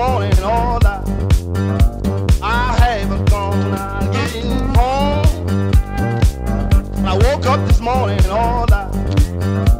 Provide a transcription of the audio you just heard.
morning all night. I haven't gone out getting home. I woke up this morning all night.